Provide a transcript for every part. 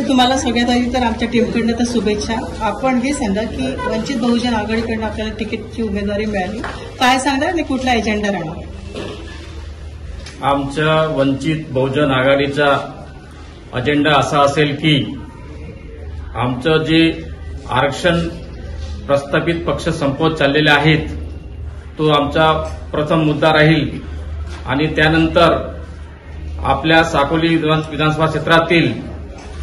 Sir तुम्हाला सगळ्यात आधी तर आमच्या टीमकडनं तर शुभेच्छा. आपण हे सांगा की वंचित बहुजन आघाडीकडनं आपल्याला तिकीटची उमेदवारी मिळाली. काय सांगणार आणि कुठला एजेंडा राहणार? आमच्या वंचित बहुजन आघाडीचा अजेंडा असा असेल की आमचं जे आरक्षण प्रस्थापित पक्ष संपवत चाललेले आहेत तो आमचा प्रथम मुद्दा राहील. आणि त्यानंतर आपल्या साकोली विधान- विधानसभा क्षेत्रातील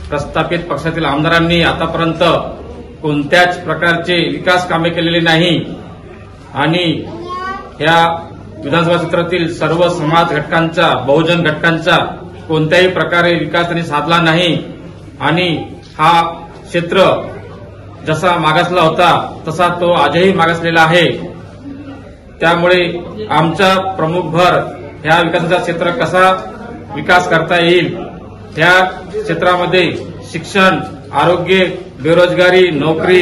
प्रस्थापित पक्षातील आमदारांनी आतापर्यंत कोणत्याच प्रकारचे विकास कामे केलेली नाही. आणि या विधानसभा क्षेत्रातील सर्व समाज घटकांचा बहुजन घटकांचा कोणत्याही प्रकारे विकास त्यांनी साधला नाही. आणि हा क्षेत्र जसा मागासला होता तसा तो आजही मागासलेला आहे. त्यामुळे आमचा प्रमुख भर ह्या विकासाचा क्षेत्र कसा विकास करता येईल ह्या क्षेत्रामध्ये शिक्षण आरोग्य बेरोजगारी नोकरी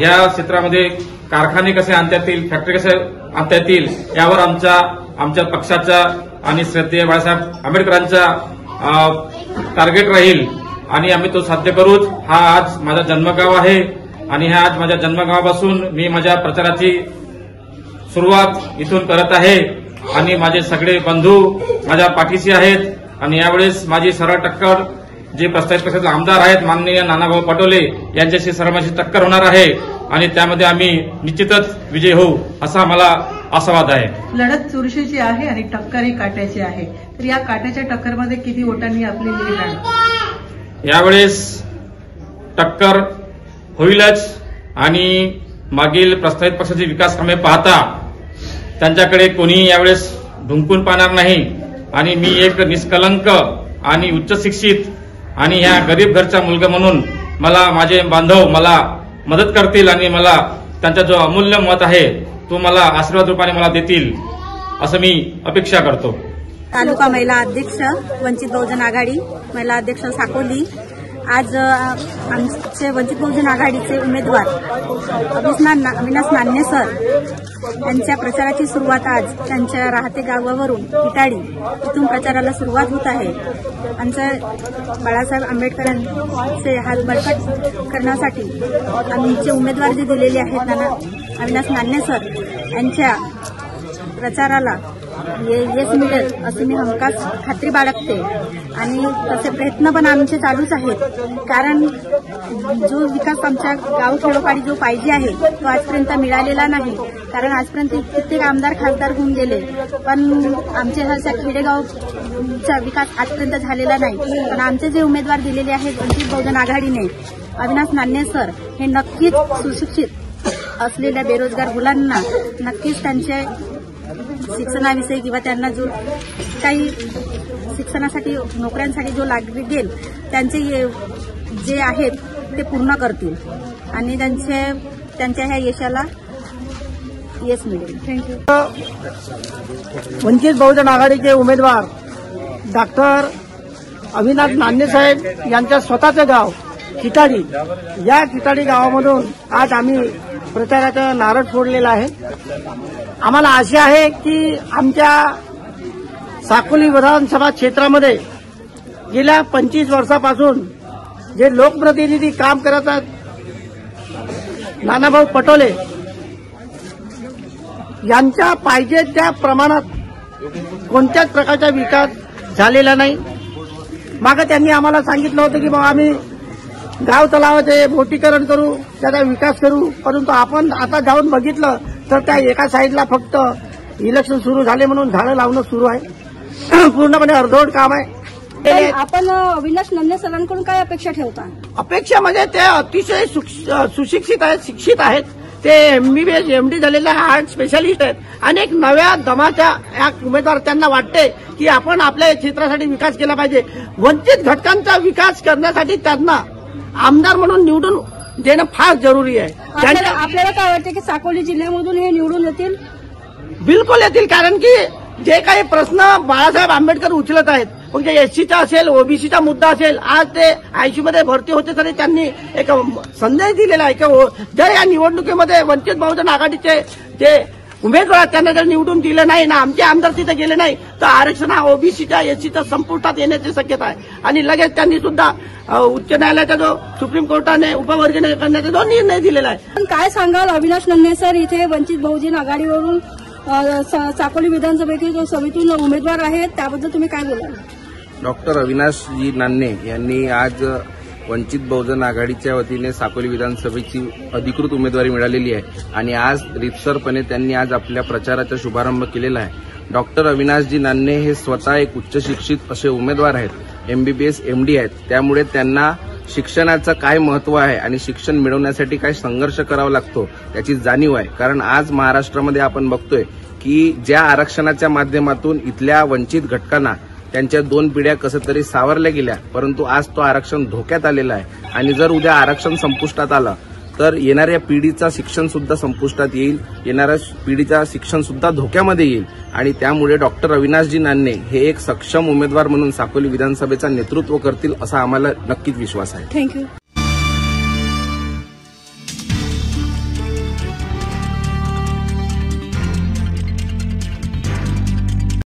या क्षेत्रामध्ये कारखाने कसे आणता येतील फॅक्टरी कसे आणता येतील यावर आमचा आमच्या पक्षाचा आणि श्रद्धेय बाळासाहेब आंबेडकरांचा टार्गेट राहील आणि आम्ही तो साध्य करूच. हा आज माझा जन्मगाव आहे आणि ह्या आज माझ्या जन्मगावापासून मी माझ्या प्रचाराची सुरुवात इथून करत आहे. आणि माझे सगळे बंधू माझ्या पाठीशी आहेत. आणि यावेळेस माझी सरळ टक्कर जे प्रस्तावित पक्षाचे आमदार आहेत माननीय नानाभाऊ पटोले यांच्याशी सर्वांची टक्कर होणार आहे आणि त्यामध्ये आम्ही निश्चितच विजय होऊ असा मला आशावाद आहे. लढत चुरशीची आहे आणि टक्करही काट्याची आहे. तर या काट्याच्या टक्करमध्ये किती वोटांनी आपली राहणार यावेळेस टक्कर होईलच आणि मागील प्रस्तावित पक्षाची विकास कामे पाहता त्यांच्याकडे कोणीही यावेळेस ढुंकून पाहणार नाही. आणि मी एक निष्कलंक आणि उच्च शिक्षित आणि ह्या गरीब घरचा मुलगा म्हणून मला माझे बांधव मला मदत करतील आणि मला त्यांचा जो अमूल्य मत आहे तो मला आशीर्वाद रूपाने मला देतील असं मी अपेक्षा करतो. तालुका महिला अध्यक्ष वंचित बहुजन आघाडी महिला अध्यक्ष साकोली आज आमचे वंचित बहुजन आघाडीचे उमेदवार अविस्ना- अविनाश नान्य सर यांच्या प्रचाराची सुरुवात आज त्यांच्या राहते गावावरून किटाडी इथून प्रचाराला सुरुवात होत आहे. आमचं बाळासाहेब आंबेडकरांचे हात बळकट करण्यासाठी आमचे उमेदवार जे दिलेले आहेत नाना अविनाश नान्य सर यांच्या प्रचाराला ये- यश मिळेल अशी मी हमखास खात्री बाळगते. आणि तसे प्रयत्न पण आमचे चालूच आहेत. कारण जो विकास आमच्या गाव खेडोपाडी जो पाहिजे आहे तो आजपर्यंत मिळालेला नाही. कारण आजपर्यंत कित्येक आमदार खासदार होऊन गेले. पण आमच्या ह्या खेडेगावचा विकास आजपर्यंत झालेला नाही. पण आमचे जे उमेदवार दिलेले आहेत वंचित बहुजन आघाडीने अविनाश नान्हे सर हे नक्कीच सुशिक्षित असलेल्या बेरोजगार मुलांना नक्कीच त्यांचे शिक्षणाविषयी किंवा त्यांना जो काही शिक्षणासाठी नोकऱ्यांसाठी जो लागेल त्यांचे ये- जे आहेत ते पूर्ण करतील. आणि त्यांचे त्यांच्या ह्या यशाला यश मिळेल. थँक्यू वंचित बहुजन आघाडीचे उमेदवार डॉक्टर अविनाश नान्हेसाहेब यांचं स्वतःचं गाव चिताडी. या चिताडी गावामधून आज आम्ही प्रचाराचं नारळ फोडलेला आहे. आम्हाला आशा आहे की आमच्या साकोली विधानसभा क्षेत्रामध्ये गेल्या पंचवीस वर्षापासून जे लोकप्रतिनिधी काम करत आहेत नानाभाऊ पटोले यांच्या पाहिजे त्या प्रमाणात कोणत्याच प्रकारचा विकास झालेला नाही. मागं त्यांनी आम्हाला सांगितलं होतं की बाबा आम्ही गाव तलावाचे मोठीकरण करू त्याचा विकास करू परंतु आपण आता जाऊन बघितलं तर त्या एका साईडला फक्त इलेक्शन सुरू झाले म्हणून झाडं लावणं सुरू आहे. पूर्णपणे अर्धवट काम आहे. आपण अविनाश नन्हे सरांकडून काय अपेक्षा ठेवता? अपेक्षा म्हणजे ते अतिशय सुशिक्षित आहेत शिक्षित आहेत. ते एमबीबीएस एमडी झालेले हार्ट स्पेशालिस्ट आहेत. आणि एक नव्या दमाच्या या उमेदवार त्यांना वाटते की आपण आपल्या क्षेत्रासाठी विकास केला पाहिजे. वंचित घटकांचा विकास करण्यासाठी त्यांना आमदार म्हणून निवडून देणं फार जरुरी आहे. त्यांच्या आपल्याला काय वाटतं की साकोली जिल्ह्यामधून हे निवडून येतील? बिलकुल येतील कारण की जे काही प्रश्न बाळासाहेब आंबेडकर उचलत आहेत ते एससीचा असेल ओबीसीचा मुद्दा असेल आज ते आयसीयू मध्ये भरती होते तरी त्यांनी एक संदेश दिलेला आहे की ओ- जर या निवडणुकीमध्ये वंचित बहुजन आघाडीचे जे उमेदवार त्यांना जर निवडून दिले नाही ना आमचे आमदार तिथे गेले नाही तर आरक्षण हा ओबीसीच्या एससीच्या संपुष्टात येण्याची शक्यता आहे. आणि लगेच त्यांनी सुद्धा उच्च न्यायालयाचा जो सुप्रीम कोर्टाने उपवर्गीय करण्याचा जो निर्णय दिलेला आहे. पण काय सांगाल अविनाश नन्ने सर इथे वंचित बहुजन आघाडीवरून अ, स- चाकोली विधानसभेतील सभेतून उमेदवार आहेत त्याबद्दल तुम्ही काय बोलाल? डॉक्टर अविनाशजी नान्ने यांनी आज वंचित बहुजन आघाडीच्या वतीने साकोली विधानसभेची अधिकृत उमेदवारी मिळालेली आहे. आणि आज रितसरपणे त्यांनी आज आपल्या प्रचाराचा शुभारंभ केलेला आहे. डॉक्टर अविनाशजी नान्ने हे स्वतः एक उच्च शिक्षित असे उमेदवार आहेत. एमबीबीएस एमडी आहेत. त्यामुळे त्यांना शिक्षणाचं काय महत्त्व आहे आणि शिक्षण मिळवण्यासाठी काय संघर्ष करावा लागतो याची जाणीव आहे. कारण आज महाराष्ट्रामध्ये आपण बघतोय की ज्या आरक्षणाच्या माध्यमातून इथल्या वंचित घटकांना त्यांच्या दोन पिढ्या कसं तरी सावरल्या गेल्या परंतु आज तो आरक्षण धोक्यात आलेला आहे. आणि जर उद्या आरक्षण संपुष्टात आलं तर येणाऱ्या पिढीचा शिक्षण सुद्धा संपुष्टात येईल येणाऱ्या पिढीचा शिक्षण सुद्धा धोक्यामध्ये येईल. आणि त्यामुळे डॉक्टर अविनाशजी नान्ने हे एक सक्षम उमेदवार म्हणून साकोली विधानसभेचा नेतृत्व करतील असा आम्हाला नक्कीच विश्वास आहे. थँक्यू